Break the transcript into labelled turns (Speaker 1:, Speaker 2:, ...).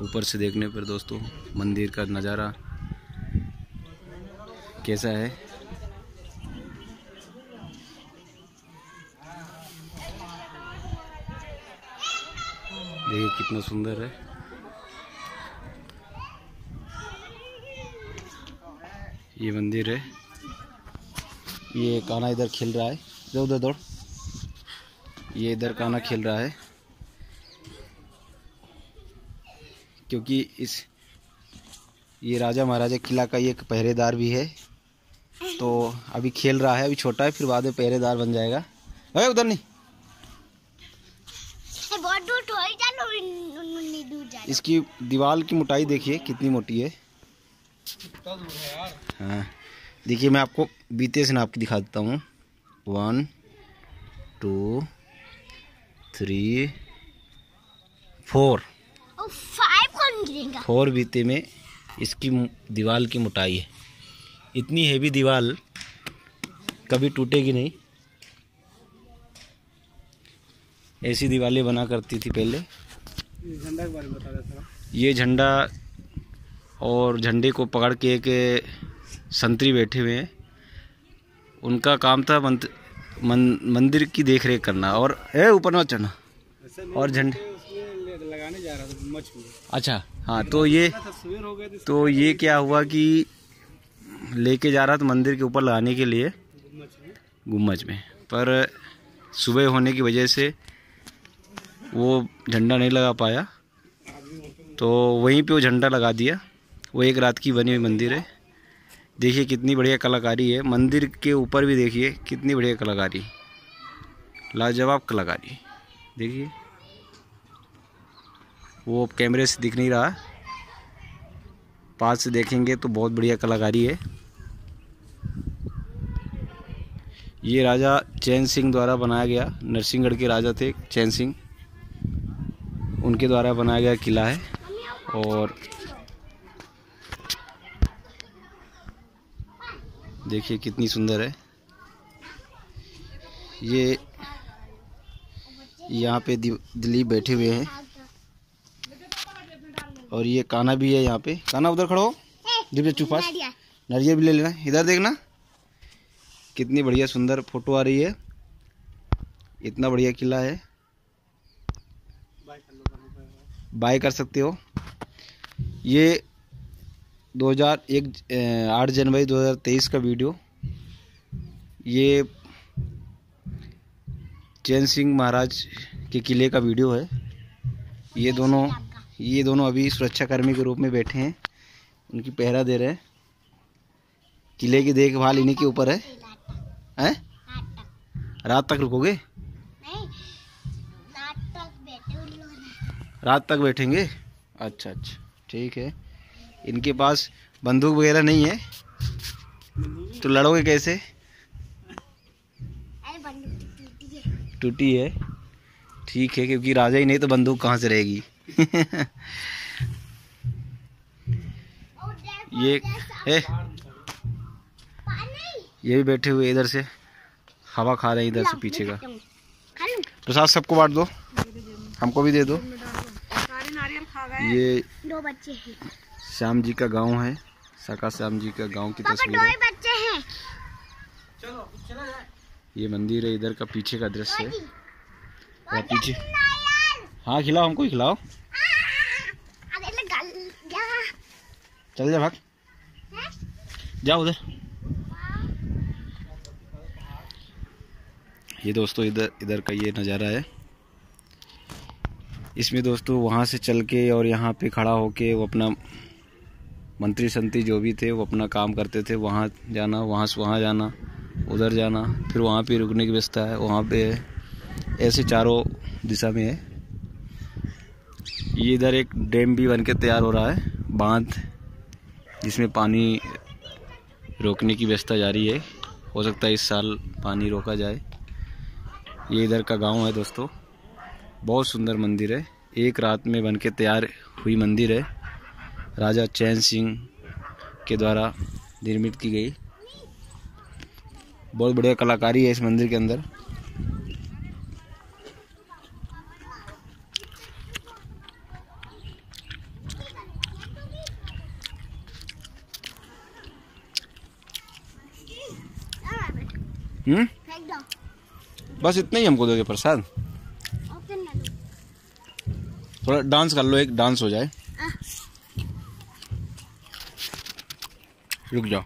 Speaker 1: ऊपर से देखने पर दोस्तों, मंदिर का नज़ारा कैसा है? देखिए कितना सुंदर है। ये मंदिर है। ये काना इधर खेल रहा है। इधर दौड़। ये इधर काना खेल रहा है। क्योंकि इस ये राजा महाराजा किला का ये एक पहरेदार भी है। तो अभी खेल रहा है अभी छोटा है फिर बाद में पहरेदार बन जाएगा। अरे उधर नहीं। इसकी दीवार की मोटाई देखिए कितनी मोटी है। हाँ देखिए मैं आपको बीते से नाप के दिखा देता हूँ। वन टू थ्री फोर
Speaker 2: और फाइव कौन गिरेगा
Speaker 1: फोर बीते में इसकी दीवार की मोटाई है। इतनी हैवी दीवार कभी टूटेगी नहीं। ऐसी दीवारें बना करती थी पहले।
Speaker 3: झंडा के बारे में बता रहा था
Speaker 1: ये झंडा और झंडे को पकड़ के एक संतरी बैठे हुए हैं। उनका काम था मंत, मन, मंदिर की देख रेख करना और ए ऊपर न चढ़ना। और झंडे
Speaker 3: लगाने जा रहा था मच में
Speaker 1: अच्छा हाँ तो ये तो ये क्या हुआ कि लेके जा रहा था मंदिर के ऊपर लगाने के लिए गुम्बज में। पर सुबह होने की वजह से वो झंडा नहीं लगा पाया। तो वहीं पे वो झंडा लगा दिया। वो एक रात की बनी हुई मंदिर है। देखिए कितनी बढ़िया कलाकारी है। मंदिर के ऊपर भी देखिए कितनी बढ़िया कलाकारी। लाजवाब कलाकारी। देखिए। वो कैमरे से दिख नहीं रहा। पास से देखेंगे तो बहुत बढ़िया कलाकारी है। ये राजा चैन सिंह द्वारा बनाया गया, नरसिंहगढ़ के राजा थे चैन सिंह। उनके द्वारा बनाया गया किला है और देखिए कितनी सुंदर है। ये यहाँ पे दिलीप बैठे हुए हैं। और ये काना भी है यहाँ पे। काना उधर खड़ो दिलीप चुप पास। नारियल। भी ले लेना। इधर देखना। कितनी बढ़िया सुंदर फ़ोटो आ रही है। इतना बढ़िया किला है। बाय कर सकते हो। ये 2001 अ, आठ जनवरी 2023 का वीडियो। ये चैन सिंह महाराज के किले का वीडियो है। ये दोनों ये दोनों अभी सुरक्षाकर्मी के रूप में बैठे हैं। उनकी पहरा दे रहे हैं। किले की देखभाल इन्हीं के ऊपर है। हैं? रात तक रुकोगे? रात तक बैठेंगे? अच्छा अच्छा। ठीक है। इनके पास बंदूक वगैरह नहीं है। तो लड़ोगे कैसे?
Speaker 2: टूटी है।
Speaker 1: ठीक है क्योंकि राजा ही नहीं तो बंदूक कहाँ से रहेगी? ये है ये भी बैठे हुए इधर से। हवा खा रहे हैं इधर से पीछे का।
Speaker 2: खा लूँ?
Speaker 1: प्रसाद सबको बांट दो। हमको भी दे दो।
Speaker 3: सारे नारियल खा गए।
Speaker 1: ये
Speaker 2: दो बच्चे हैं।
Speaker 1: श्याम जी का गाँव है। साका श्याम जी का गाँव की तस्वीर है।
Speaker 2: बच्चे हैं।
Speaker 1: ये मंदिर है इधर का पीछे का दृश्य है। और पीछे हाँ खिलाओ हमको खिलाओ
Speaker 2: अरे ले गल गया
Speaker 1: चल जा भाग। जाओ उधर। ये दोस्तों इधर इधर का ये नज़ारा है। इसमें दोस्तों वहाँ से चल के और यहाँ पे खड़ा होके वो अपना मंत्री संत्री जो भी थे, वो अपना काम करते थे। वहाँ जाना, वहाँ से वहाँ जाना, उधर जाना, फिर वहाँ पे रुकने की व्यवस्था है। वहाँ पे ऐसे चारों दिशा में है। ये इधर एक डैम भी बन के तैयार हो रहा है, बाँध। जिसमें पानी रोकने की व्यवस्था जारी है। हो सकता है इस साल पानी रोका जाए। ये इधर का गाँव है दोस्तों। बहुत सुंदर मंदिर है। एक रात में बन के तैयार हुई मंदिर है। राजा चैन सिंह के द्वारा निर्मित की गई। बहुत बढ़िया कलाकारी है इस मंदिर के अंदर। हम्म? बस इतना ही हमको दोगे प्रसाद। थोड़ा डांस कर लो एक डांस हो जाए। रुक जाओ।